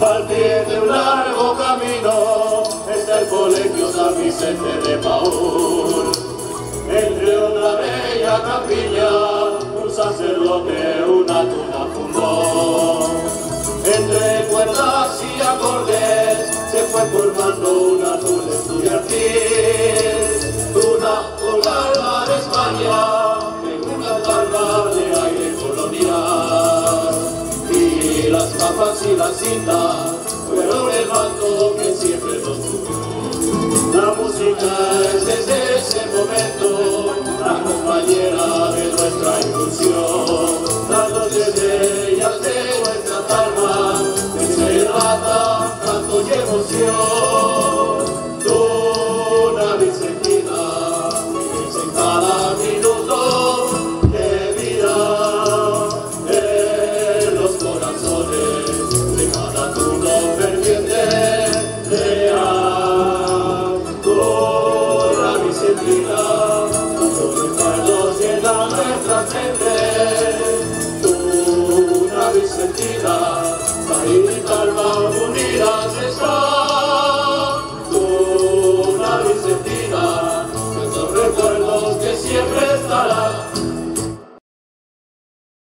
Al pie de un largo camino está el colegio San Vicente de Paúl. Entre una bella capilla, un sacerdote una tuna fundó. Entre cuerdas y acordes se fue por España, en una palma de aire colonial. Y las papas y las cintas fueron el manto que siempre nos unió. La música es desde ese momento la compañera de nuestra ilusión. Vicentina, los recuerdos llenan nuestra mente. Tuna Vicentina, Sarita